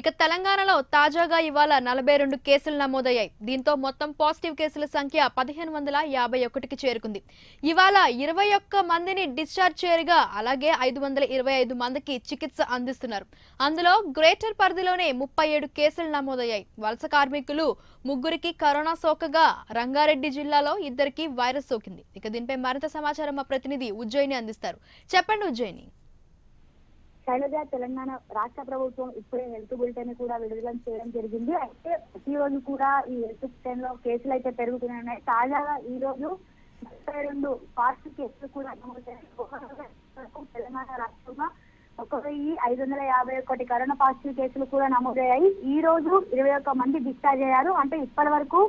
ఇక తెలంగాణలో తాజాగా ఇవాళ నలభై రెండు కేసులు నమోదయ్యాయి. దీంతో మొత్తం పాజిటివ్ కేసుల సంఖ్య పదిహేను వందల యాభై ఒకటికి చేరుకుంది. ఇవాళ ఇరవై ఒక్క మందిని డిశ్చార్జ్ చేయగా అలాగే ఐదు వందల ఇరవై ఐదు మందికి చికిత్స అందిస్తున్నారు. అందులో గ్రేటర్ పరిధిలోనే ముప్పై ఏడు కేసులు నమోదయ్యాయి. వలస కార్మికులు ముగ్గురికి కరోనా సోకగా రంగారెడ్డి జిల్లాలో ఇద్దరికి వైరస్ సోకింది. ఇక దీనిపై మరింత సమాచారం మా ప్రతినిధి ఉజ్జయిని అందిస్తారు. చెప్పండి ఉజ్జయిని. శైలజ తెలంగాణ రాష్ట్ర ప్రభుత్వం ఇప్పుడే హెల్త్ బులెటిన్ కూడా విడుదల చేయడం జరిగింది. అయితే ప్రతి రోజు కూడా ఈ హెల్త్ బులెటిన్లో కేసులు అయితే పెరుగుతున్నాయి తాజాగా ఈ రోజు ముప్పై రెండు పాజిటివ్ కేసులు కూడా నమోదయ్యాయి. తెలంగాణ రాష్ట్రంలో ఒక వెయ్యి ఐదు వందల యాభై ఒకటి కరోనా పాజిటివ్ కేసులు కూడా నమోదయ్యాయి. ఈ రోజు ఇరవై ఒక్క మంది డిశ్చార్జ్ అయ్యారు. అంటే ఇప్పటి వరకు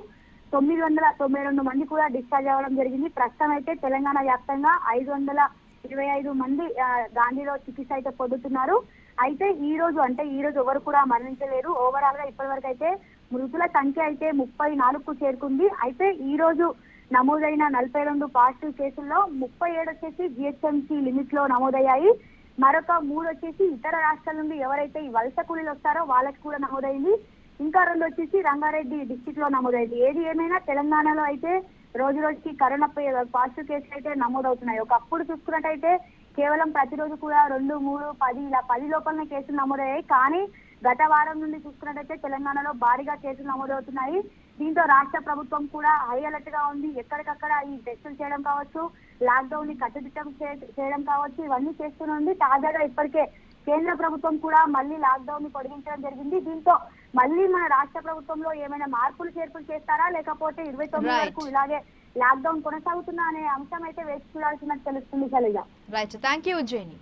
తొమ్మిది వందల తొంభై రెండు మంది కూడా డిశ్చార్జ్ అవ్వడం జరిగింది. ప్రస్తుతం అయితే తెలంగాణ వ్యాప్తంగా ఐదు వందల ఇరవై ఐదు మంది గాంధీలో చికిత్స అయితే పొందుతున్నారు. అయితే ఈ రోజు అంటే ఈ రోజు ఎవరు కూడా మరణించలేరు. ఓవరాల్గా ఇప్పటి వరకు అయితే మృతుల సంఖ్య అయితే ముప్పై నాలుగుకు చేరుకుంది. అయితే ఈ రోజు నమోదైన నలభై రెండు పాజిటివ్ కేసుల్లో ముప్పై ఏడు వచ్చేసి జిహెచ్ఎంసీ లిమిట్లో నమోదయ్యాయి. మరొక మూడు వచ్చేసి ఇతర రాష్ట్రాల నుండి ఎవరైతే ఈ వలస కూలీలు వస్తారో వాళ్ళకి కూడా నమోదైంది. ఇంకా రెండు వచ్చేసి రంగారెడ్డి డిస్టిక్లో నమోదైంది. ఏది ఏమైనా తెలంగాణలో అయితే రోజు రోజుకి కరోనా పే- పాజిటివ్ కేసులు అయితే నమోదవుతున్నాయి. ఒకప్పుడు చూసుకున్నట్టయితే కేవలం ప్రతిరోజు కూడా రెండు మూడు పది ఇలా పది లోపలనే కేసులు నమోదయ్యాయి. కానీ గత వారం నుండి చూసుకున్నట్టయితే తెలంగాణలో భారీగా కేసులు నమోదవుతున్నాయి. దీంతో రాష్ట్ర ప్రభుత్వం కూడా హై అలర్ట్గా ఉంది. ఎక్కడికక్కడ ఈ టెస్టులు చేయడం కావచ్చు లాక్డౌన్ని కట్టుదిట్టం చేయడం కావచ్చు ఇవన్నీ చేస్తూనే ఉంది. తాజాగా ఇప్పటికే కేంద్ర ప్రభుత్వం కూడా మళ్ళీ లాక్డౌన్ని పొడిగించడం జరిగింది. దీంతో మళ్ళీ మన రాష్ట్ర ప్రభుత్వంలో ఏమైనా మార్పులు చేర్పులు చేస్తారా? లేకపోతే ఇరవై తొమ్మిది. వరకు ఇలాగే లాక్డౌన్ కొనసాగుతుందా అనే అంశం అయితే వేచి చూడాల్సినట్టు తెలుస్తుంది Shailaja. Right thank you Ujjaini